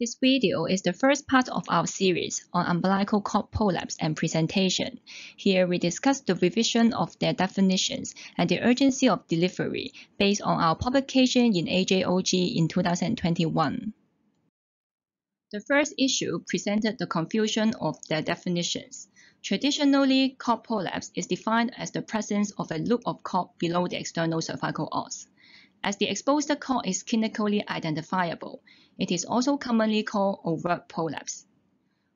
This video is the first part of our series on umbilical cord prolapse and presentation. Here we discuss the revision of their definitions and the urgency of delivery based on our publication in AJOG in 2021. The first issue presented the confusion of their definitions. Traditionally, cord prolapse is defined as the presence of a loop of cord below the external cervical os. As the exposed cord is clinically identifiable, it is also commonly called overt prolapse.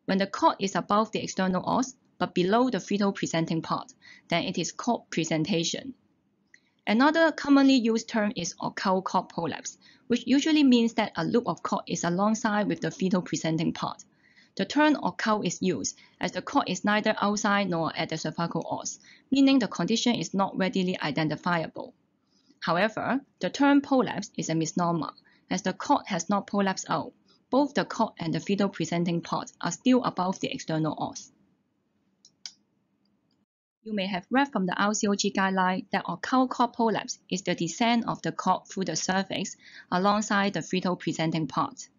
When the cord is above the external os but below the fetal presenting part, then it is called presentation. Another commonly used term is occult cord prolapse, which usually means that a loop of cord is alongside with the fetal presenting part. The term occult is used as the cord is neither outside nor at the cervical os, meaning the condition is not readily identifiable. However, the term prolapse is a misnomer, as the cord has not prolapsed out. Both the cord and the fetal presenting part are still above the external os. You may have read from the RCOG guideline that occult cord prolapse is the descent of the cord through the cervix alongside the fetal presenting part.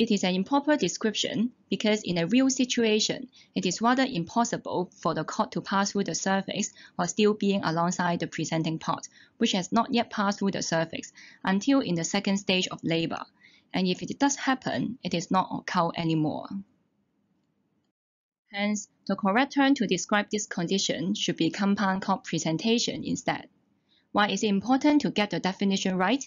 It is an improper description because in a real situation, it is rather impossible for the cord to pass through the cervix while still being alongside the presenting part, which has not yet passed through the cervix until in the second stage of labor. And if it does happen, it is not occult anymore. Hence, the correct term to describe this condition should be compound cord presentation instead. Why is it important to get the definition right?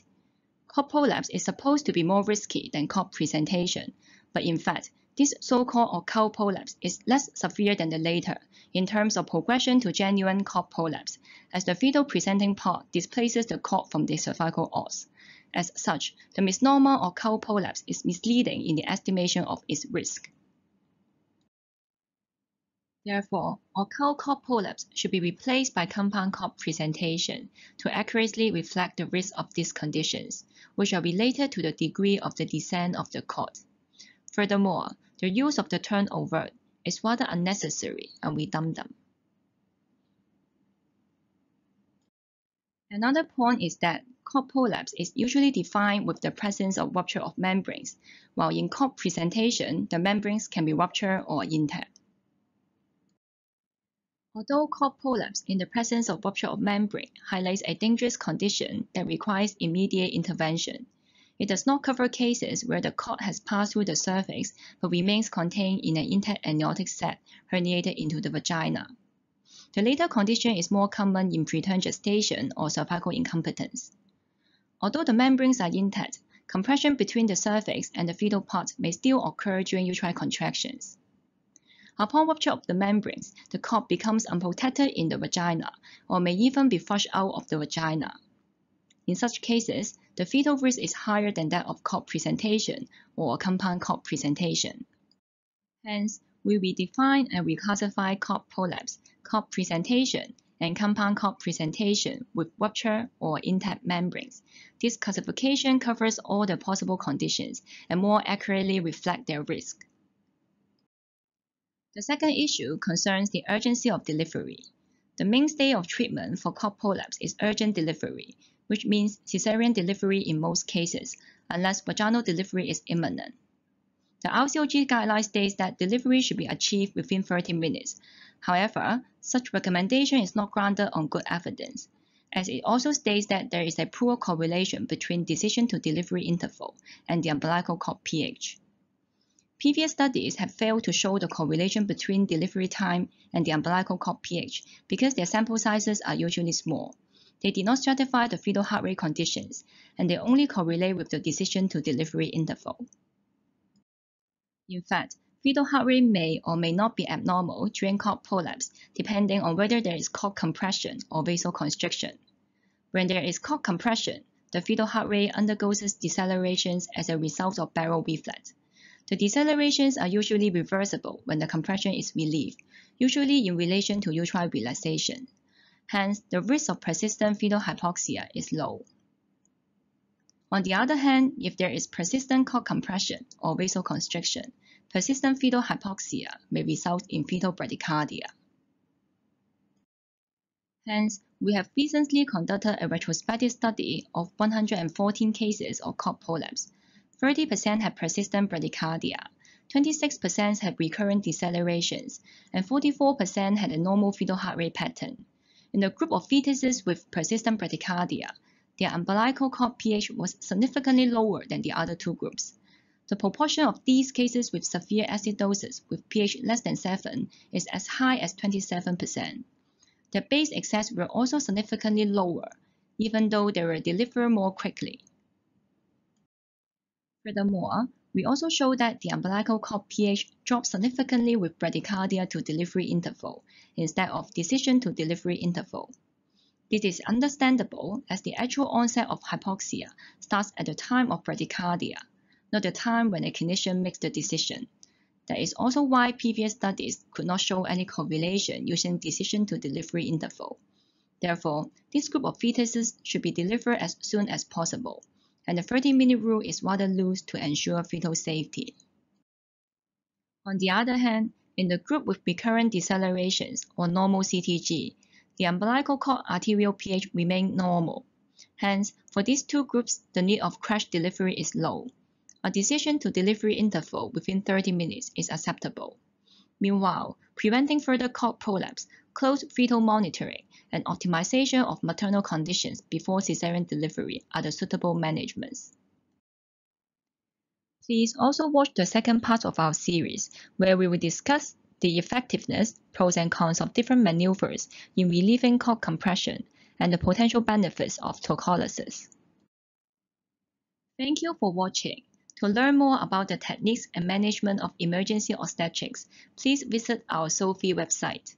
Cord prolapse is supposed to be more risky than cord presentation, but in fact, this so-called occult prolapse is less severe than the latter in terms of progression to genuine cord prolapse, as the fetal presenting part displaces the cord from the cervical os. As such, the misnomer occult prolapse is misleading in the estimation of its risk. Therefore, occult cord prolapse should be replaced by compound cord presentation to accurately reflect the risk of these conditions, which are related to the degree of the descent of the cord. Furthermore, the use of the term overt is rather unnecessary and redundant. Another point is that cord prolapse is usually defined with the presence of rupture of membranes, while in cord presentation, the membranes can be ruptured or intact. Although cord prolapse in the presence of rupture of membrane highlights a dangerous condition that requires immediate intervention, it does not cover cases where the cord has passed through the cervix but remains contained in an intact amniotic sac herniated into the vagina. The later condition is more common in preterm gestation or cervical incompetence. Although the membranes are intact, compression between the cervix and the fetal part may still occur during uterine contractions. Upon rupture of the membranes, the cord becomes unprotected in the vagina or may even be flushed out of the vagina. In such cases, the fetal risk is higher than that of cord presentation or compound cord presentation. Hence, we redefine and reclassify cord prolapse, cord presentation, and compound cord presentation with rupture or intact membranes. This classification covers all the possible conditions and more accurately reflect their risk. The second issue concerns the urgency of delivery. The mainstay of treatment for cord prolapse is urgent delivery, which means cesarean delivery in most cases, unless vaginal delivery is imminent. The RCOG guideline states that delivery should be achieved within 30 minutes. However, such recommendation is not grounded on good evidence, as it also states that there is a poor correlation between decision to delivery interval and the umbilical cord pH. Previous studies have failed to show the correlation between delivery time and the umbilical cord pH because their sample sizes are usually small. They did not stratify the fetal heart rate conditions, and they only correlate with the decision to delivery interval. In fact, fetal heart rate may or may not be abnormal during cord prolapse, depending on whether there is cord compression or vasoconstriction. When there is cord compression, the fetal heart rate undergoes decelerations as a result of baroreflex. The decelerations are usually reversible when the compression is relieved, usually in relation to uterine relaxation. Hence, the risk of persistent fetal hypoxia is low. On the other hand, if there is persistent cord compression or vasoconstriction, persistent fetal hypoxia may result in fetal bradycardia. Hence, we have recently conducted a retrospective study of 114 cases of cord prolapse 30% had persistent bradycardia, 26% had recurrent decelerations, and 44% had a normal fetal heart rate pattern. In the group of fetuses with persistent bradycardia, their umbilical cord pH was significantly lower than the other two groups. The proportion of these cases with severe acidosis with pH less than 7 is as high as 27%. Their base excess were also significantly lower, even though they were delivered more quickly. Furthermore, we also show that the umbilical cord pH drops significantly with bradycardia to delivery interval instead of decision to delivery interval. This is understandable as the actual onset of hypoxia starts at the time of bradycardia, not the time when a clinician makes the decision. That is also why previous studies could not show any correlation using decision to delivery interval. Therefore, this group of fetuses should be delivered as soon as possible and the 30-minute rule is rather loose to ensure fetal safety. On the other hand, in the group with recurrent decelerations or normal CTG, the umbilical cord arterial pH remained normal. Hence, for these two groups, the need of crash delivery is low. A decision to delivery interval within 30 minutes is acceptable. Meanwhile, preventing further cord prolapse, close fetal monitoring, and optimization of maternal conditions before cesarean delivery are the suitable managements. Please also watch the second part of our series, where we will discuss the effectiveness, pros and cons of different maneuvers in relieving cord compression and the potential benefits of tocolysis. Thank you for watching. To learn more about the techniques and management of emergency obstetrics, please visit our SOPHIE website.